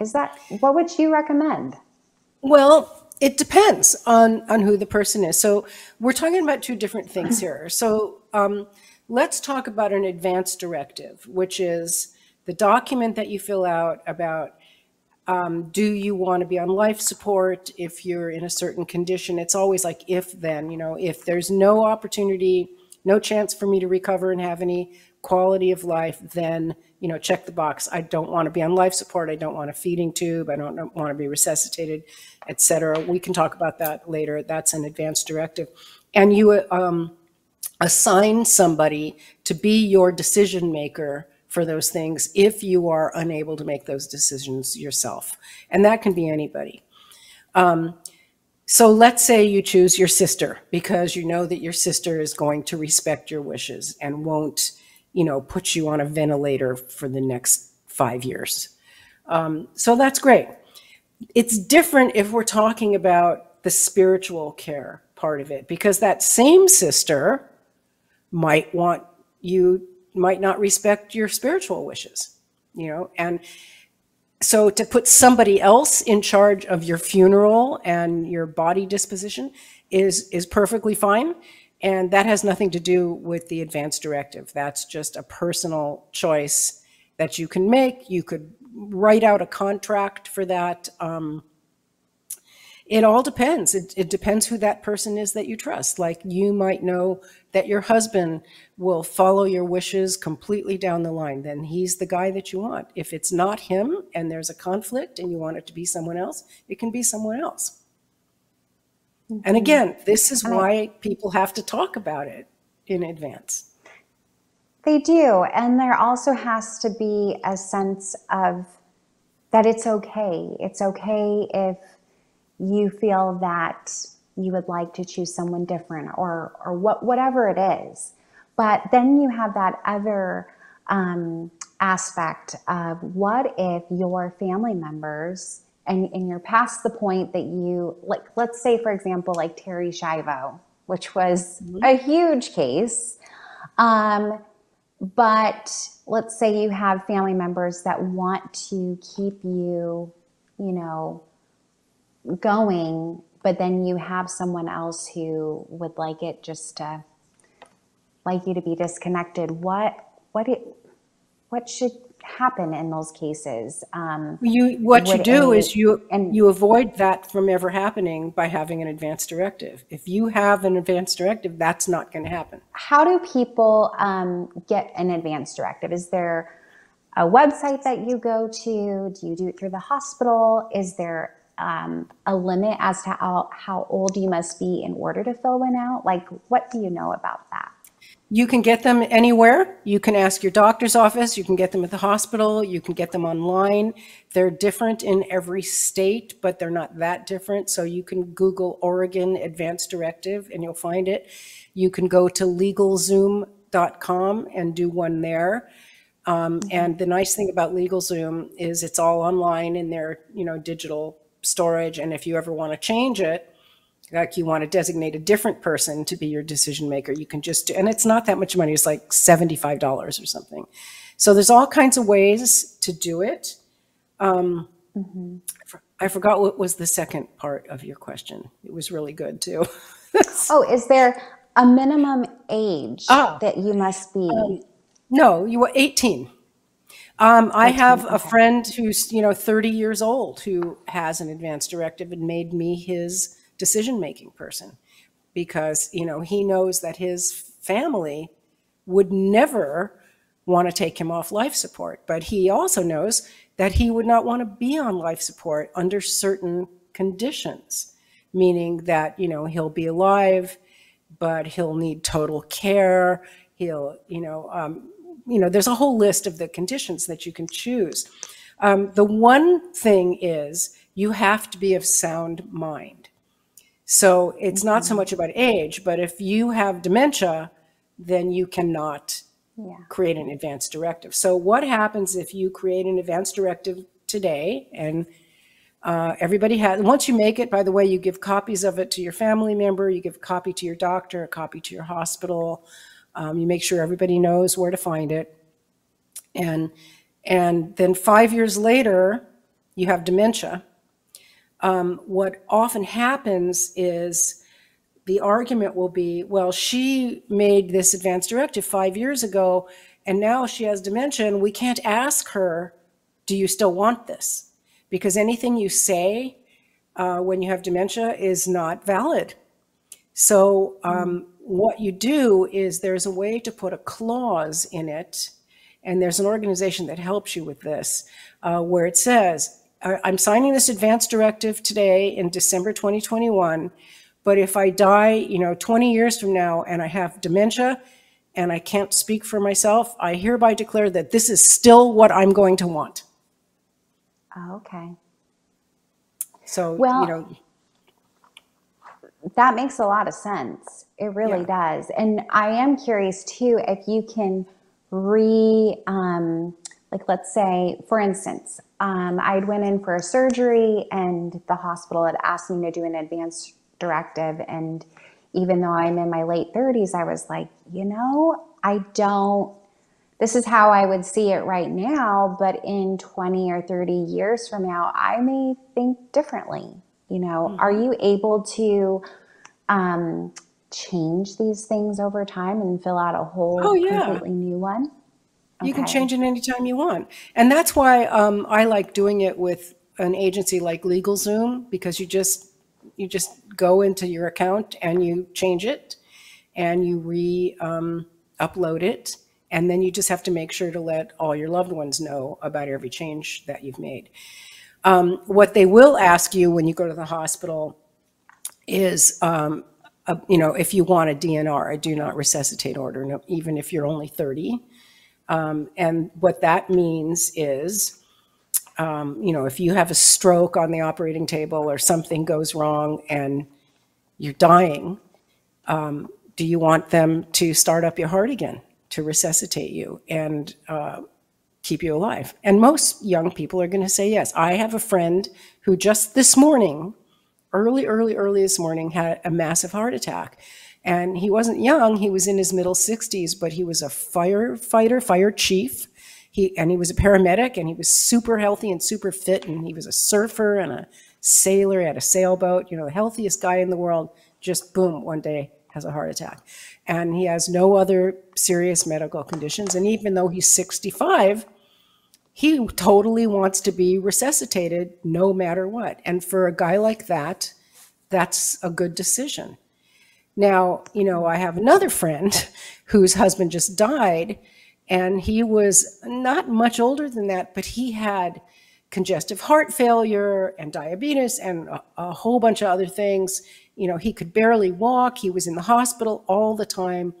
S1: Is that what would you recommend?
S2: Well, it depends on on who the person is. So we're talking about two different things <clears throat> here. So um, let's talk about an advance directive, which is the document that you fill out about um, do you want to be on life support if you're in a certain condition it's always like if then you know if there's no opportunity no chance for me to recover and have any quality of life then you know check the box. I don't want to be on life support. I don't want a feeding tube. I don't want to be resuscitated etc we can talk about that later. That's an advanced directive. And you um, assign somebody to be your decision maker for those things if you are unable to make those decisions yourself. And that can be anybody. Um, so let's say you choose your sister because you know that your sister is going to respect your wishes and won't, you know, put you on a ventilator for the next five years. Um, so that's great. It's different if we're talking about the spiritual care part of it because that same sister might want you might not respect your spiritual wishes, you know, and so to put somebody else in charge of your funeral and your body disposition is is perfectly fine and that has nothing to do with the advance directive that's just a personal choice that you can make. You could write out a contract for that. Um, it all depends. It, it depends who that person is that you trust. Like you might know that your husband will follow your wishes completely down the line. Then he's the guy that you want. If it's not him and there's a conflict and you want it to be someone else, it can be someone else. And again, this is why people have to talk about it in advance.
S1: They do. And there also has to be a sense of that it's okay. It's okay if you feel that you would like to choose someone different or, or what, whatever it is. But then you have that other um, aspect of what if your family members and, and you're past the point that you like let's say for example like Terri Schiavo which was mm-hmm. a huge case um, but let's say you have family members that want to keep you you know going but then you have someone else who would like it just to like you to be disconnected what what it what should happen in those cases. Um,
S2: you what you do is you and you avoid that from ever happening by having an advance directive. If you have an advance directive, that's not going to happen.
S1: How do people um, get an advance directive? Is there a website that you go to? Do you do it through the hospital? Is there um, a limit as to how, how old you must be in order to fill one out? Like, what do you know about that?
S2: You can get them anywhere. You can ask your doctor's office. You can get them at the hospital. You can get them online. They're different in every state, but they're not that different. So you can Google Oregon Advance Directive and you'll find it. You can go to legalzoom.com and do one there. Um, mm-hmm. and the nice thing about LegalZoom is it's all online in their, you know, digital storage. And if you ever want to change it, like you want to designate a different person to be your decision maker, you can just do, and it's not that much money. It's like $75 or something. So there's all kinds of ways to do it. Um, mm-hmm. I forgot what was the second part of your question. It was really good too. <laughs>
S1: oh, is there a minimum age ah, that you must be? Um,
S2: no, you were 18. Um, I have a friend who's, you know, 30 years old who has an advance directive and made me his decision making person because you know he knows that his family would never want to take him off life support but he also knows that he would not want to be on life support under certain conditions meaning that you know he'll be alive but he'll need total care. He'll you know um, you know there's a whole list of the conditions that you can choose. Um, the one thing is you have to be of sound mind so it's not so mm-hmm. much about age, but if you have dementia, then you cannot yeah. create an advance directive. So what happens if you create an advance directive today and uh, everybody has, once you make it, by the way, you give copies of it to your family member, you give a copy to your doctor, a copy to your hospital. Um, you make sure everybody knows where to find it. And, and then five years later, you have dementia um, what often happens is the argument will be, well, she made this advance directive five years ago, and now she has dementia, and we can't ask her, do you still want this? Because anything you say uh, when you have dementia is not valid. So um, what you do is there's a way to put a clause in it, and there's an organization that helps you with this, uh, where it says, I'm signing this advance directive today in December 2021. But if I die, you know, 20 years from now and I have dementia and I can't speak for myself, I hereby declare that this is still what I'm going to want.
S1: Oh, okay.
S2: So, well, you know,
S1: that makes a lot of sense. It really yeah. does. And I am curious too if you can re, um, like, let's say, for instance, um, I'd went in for a surgery and the hospital had asked me to do an advance directive. And even though I'm in my late 30s, I was like, you know, I don't, this is how I would see it right now. But in 20 or 30 years from now, I may think differently. You know, mm-hmm. are you able to um, change these things over time and fill out a whole oh, yeah. completely new one?
S2: You can change it anytime you want. And that's why um, I like doing it with an agency like LegalZoom because you just you just go into your account and you change it and you re um, upload it and then you just have to make sure to let all your loved ones know about every change that you've made. Um, what they will ask you when you go to the hospital is, um, a, you know, if you want a DNR, a do not resuscitate order, no, even if you're only 30. Um, and what that means is, um, you know, if you have a stroke on the operating table or something goes wrong and you're dying, um, do you want them to start up your heart again to resuscitate you and uh, keep you alive? And most young people are going to say yes. I have a friend who just this morning, early, early, early this morning, had a massive heart attack. And he wasn't young, he was in his middle 60s, but he was a firefighter, fire chief. He, and he was a paramedic and he was super healthy and super fit. And he was a surfer and a sailor, he had a sailboat, you know, the healthiest guy in the world. Just boom, one day has a heart attack. And he has no other serious medical conditions. And even though he's 65, he totally wants to be resuscitated no matter what. And for a guy like that, that's a good decision. Now, you know, I have another friend <laughs> whose husband just died, and he was not much older than that, but he had congestive heart failure and diabetes and a, a whole bunch of other things. You know, he could barely walk, he was in the hospital all the time.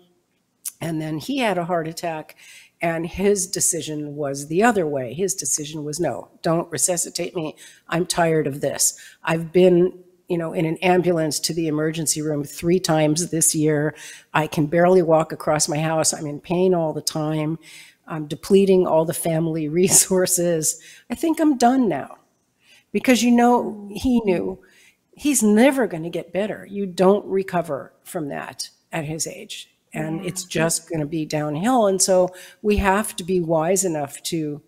S2: And then he had a heart attack, and his decision was the other way. His decision was no, don't resuscitate me. I'm tired of this. I've been, you know, in an ambulance to the emergency room three times this year. I can barely walk across my house. I'm in pain all the time. I'm depleting all the family <laughs> resources. I think I'm done now. Because you know, he knew he's never going to get better. You don't recover from that at his age and it's just going to be downhill. And so we have to be wise enough to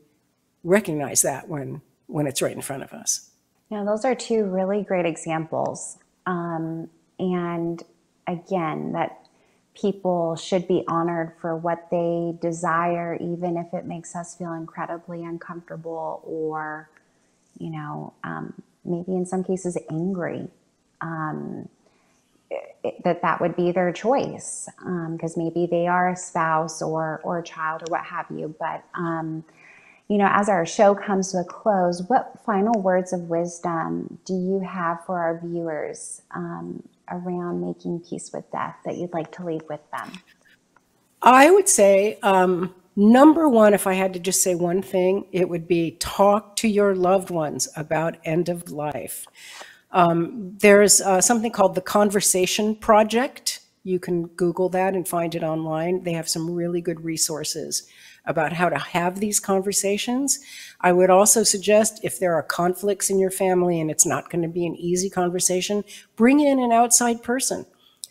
S2: recognize that when when it's right in front of us.
S1: Now, those are two really great examples. Um, and again, that people should be honored for what they desire, even if it makes us feel incredibly uncomfortable or, you know, um, maybe in some cases angry. Um, it- that that would be their choice because maybe they are a spouse or or a child or what have you but um, you know as our show comes to a close what final words of wisdom do you have for our viewers um, around making peace with death that you'd like to leave with them
S2: I would say um, number one, if I had to just say one thing, it would be talk to your loved ones about end of life. Um, there's uh, something called the Conversation Project. You can Google that and find it online. They have some really good resources about how to have these conversations. I would also suggest if there are conflicts in your family and it's not going to be an easy conversation, bring in an outside person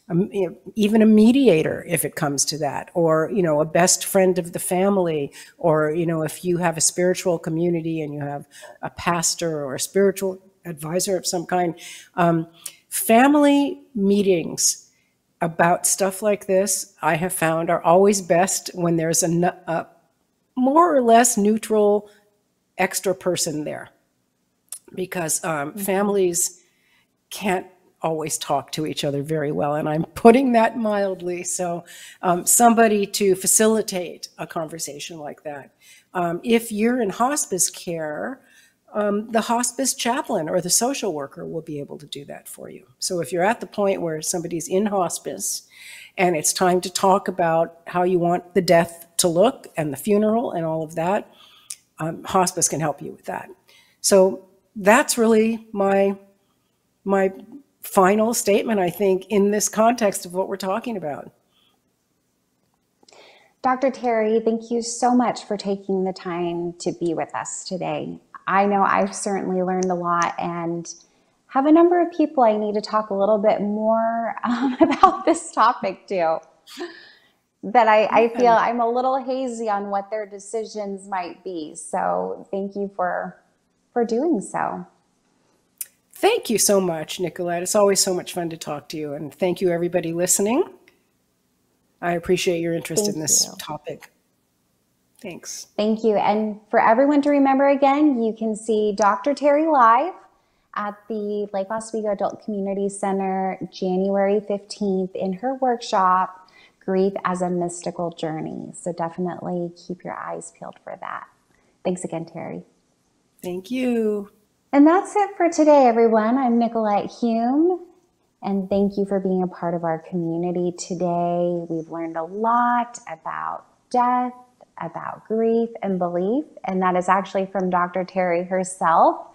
S2: um, even a mediator if it comes to that or you know a best friend of the family or you know if you have a spiritual community and you have a pastor or a spiritual advisor of some kind um, family meetings about stuff like this i have found are always best when there's a, a more or less neutral extra person there because um, families can't always talk to each other very well, and I'm putting that mildly. So, um, somebody to facilitate a conversation like that. Um, if you're in hospice care, um, the hospice chaplain or the social worker will be able to do that for you. So, if you're at the point where somebody's in hospice and it's time to talk about how you want the death to look and the funeral and all of that, um, hospice can help you with that. So, that's really my my final statement, I think, in this context of what we're talking about.
S1: Dr. Terri, thank you so much for taking the time to be with us today. I know I've certainly learned a lot and have a number of people I need to talk a little bit more <laughs> um, about this topic to. That I, I feel I'm a little hazy on what their decisions might be. So thank you for for doing so.
S2: Thank you so much, Nicolette. It's always so much fun to talk to you. And thank you, everybody listening. I appreciate your interest
S1: Thank
S2: in this
S1: you.
S2: topic. Thanks.
S1: Thank you. And for everyone to remember again, you can see Dr. Terri live at the Lake Oswego Adult Community Center January 15th in her workshop, Grief as a Mystical Journey. So definitely keep your eyes peeled for that. Thanks again, Terri.
S2: Thank you.
S1: And that's it for today, everyone. I'm Nicolette Hume, and thank you for being a part of our community today. We've learned a lot about death, about grief and belief, and that is actually from Dr. Terri herself.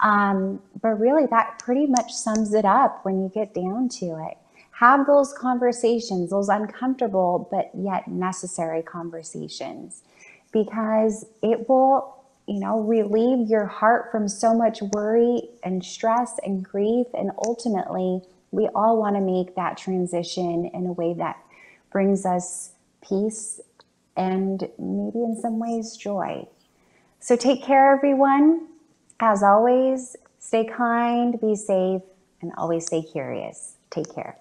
S1: Um, but really, that pretty much sums it up when you get down to it. Have those conversations, those uncomfortable but yet necessary conversations, because it will, you know, relieve your heart from so much worry and stress and grief. And ultimately, we all want to make that transition in a way that brings us peace and maybe in some ways joy. So take care, everyone. As always, stay kind, be safe, and always stay curious. Take care.